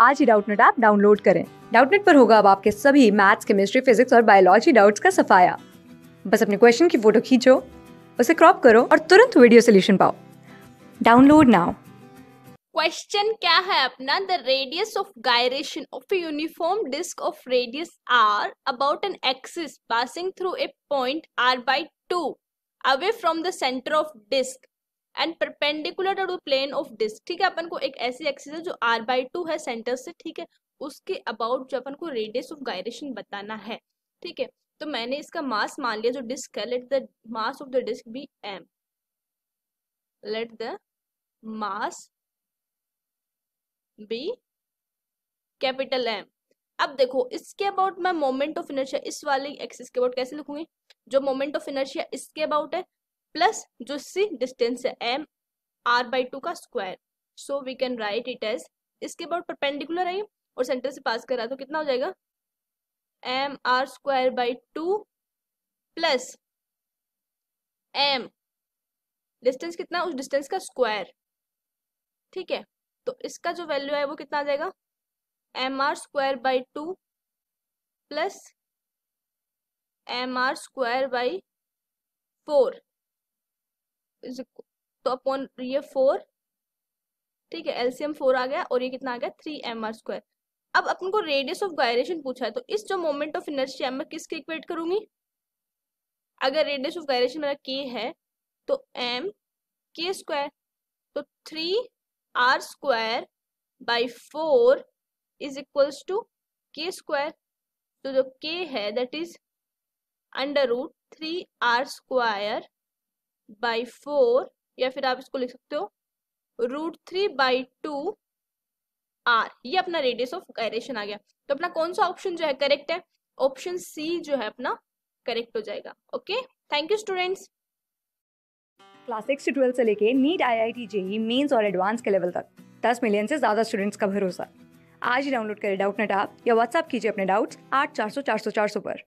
आज ही Doubtnut app download करें। डाउटनेट पर होगा अब आपके सभी मैथ्स, केमिस्ट्री, फिजिक्स और बायोलॉजी डाउट्स का सफाया। बस अपने क्वेश्चन की फ़ोटो खींचो, उसे क्रॉप करो और तुरंत वीडियो सोल्यूशन पाओ। Download now. क्वेश्चन क्या है अपना? The radius of gyration of uniform disc of radius R about an axis passing through a point R by two away from the centre of disc and perpendicular to plane of disc ठीक है, अपन को एक ऐसी axis है जो R by two है centre से, ठीक है? उसके अबाउट जो अपन को रेडियस ऑफ़ गायरेशन बताना है, ठीक है? तो मैंने इसका मास मान लिया जो डिस्क है let the mass of the disc be M let the mass be capital M अब देखो, इसके अबाउट मैं मोमेंट ऑफ़ इनर्शिया इस वाले एक्सिस के अबाउट कैसे लिखूँगी? जो मोमेंट ऑफ़ इनर्शिया इसके अबाउट है प्लस जो सी डिस्टेंस है एम, आर बाई टू का square. So we can write it as इसके अबाउट परपेंडिकुलर है और सेंटर से पास कर रहा तो कितना हो जाएगा? M R square by two plus M distance कितना उस डिस्टेंस का स्क्वायर ठीक है? तो इसका जो वैल्यू है वो कितना आ जाएगा? M R square by two plus M R square by four तो अपॉन ये फोर, ठीक है, एलसीएम फोर आ गया और ये कितना आ गया? Three M R square. अब अपन को रेडियस ऑफ़ गायरेशन पूछा है तो इस जो मोमेंट ऑफ़ इनर्शिया मैं किसके इक्वेट करूँगी? अगर रेडियस ऑफ़ गायरेशन मेरा के है तो एम के स्क्वायर तो three R square by four is equals to K square तो जो के है that is under root three R square by four या फिर आप इसको लिख सकते हो root three by two R ये अपना रेडियस ऑफ़ गायरेशन आ गया। तो अपना कौन सा ऑप्शन जो है करेक्ट है? ऑप्शन सी जो है अपना करेक्ट हो जाएगा। Okay thank you students class six से ट्वेल्थ से लेके NEET I I T JEE mains और एडवांस के लेवल तक, दस मिलियन से ज़्यादा स्टूडेंट्स का भरोसा। आज ही डाउनलोड करें डाउट नेट आप या व्हाट्सअप कीजिए अपने डाउट्स आठ चार सौ चार सौ चार सौ पर।